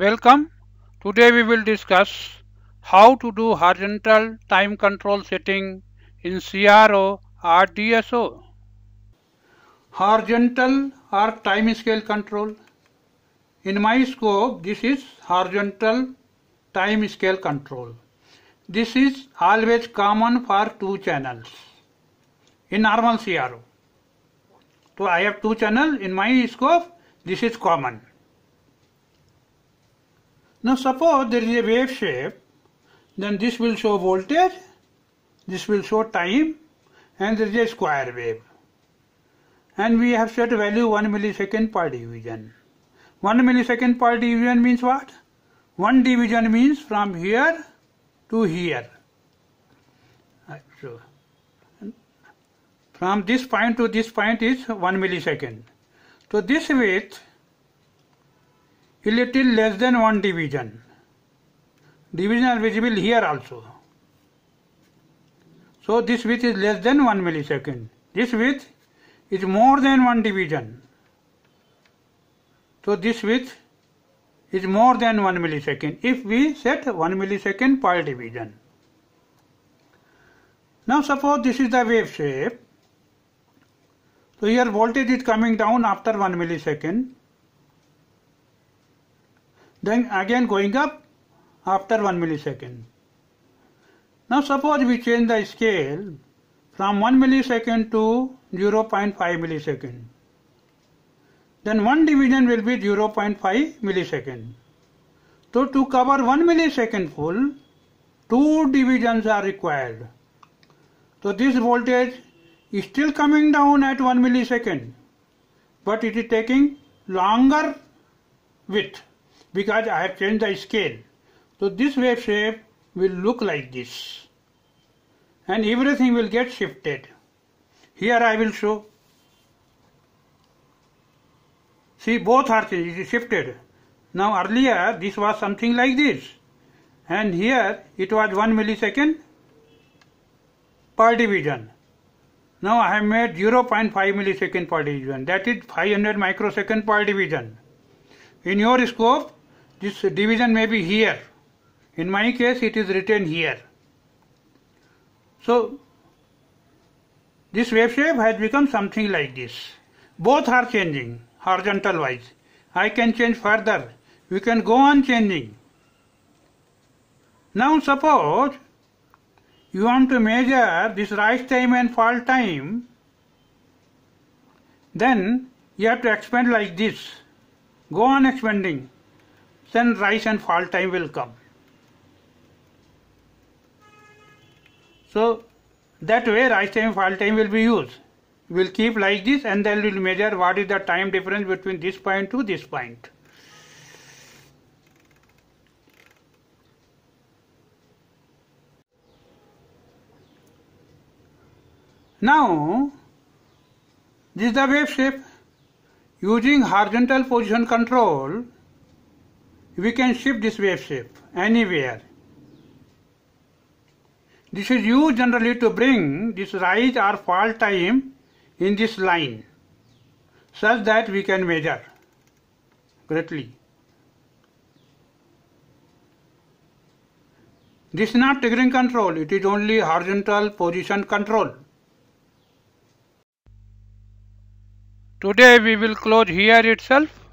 Welcome. Today we will discuss how to do horizontal time control setting in CRO or DSO. Horizontal or time scale control. In my scope, this is horizontal time scale control. This is always common for two channels in normal CRO. So I have two channels in my scope, this is common. Now suppose there is a wave shape, then this will show voltage, this will show time and there is a square wave. And we have set value 1 millisecond per division. 1 millisecond per division means what? 1 division means from here to here. Uh, so, from this point to this point is 1 millisecond. So this width a little less than one division. Division are visible here also. So this width is less than 1 millisecond. This width is more than one division. So this width is more than 1 millisecond if we set 1 millisecond per division. Now suppose this is the wave shape. So here voltage is coming down after 1 millisecond then again going up after 1 millisecond. Now suppose we change the scale from 1 millisecond to 0.5 millisecond. Then one division will be 0.5 millisecond. So to cover 1 millisecond full, two divisions are required. So this voltage is still coming down at 1 millisecond, but it is taking longer width because I have changed the scale. So this wave shape will look like this and everything will get shifted. Here I will show. See both are shifted. Now earlier this was something like this and here it was 1 millisecond per division. Now I have made 0.5 millisecond per division that is 500 microsecond per division. In your scope this division may be here. In my case it is written here. So this wave shape has become something like this. Both are changing horizontal wise. I can change further. We can go on changing. Now suppose you want to measure this rise time and fall time then you have to expand like this. Go on expanding then rise and fall time will come. So that way rise time and fall time will be used. We'll keep like this and then we'll measure what is the time difference between this point to this point. Now, this is the wave shape. Using horizontal position control, we can shift this wave shape anywhere. This is used generally to bring this rise or fall time in this line such that we can measure greatly. This is not triggering control, it is only horizontal position control. Today we will close here itself.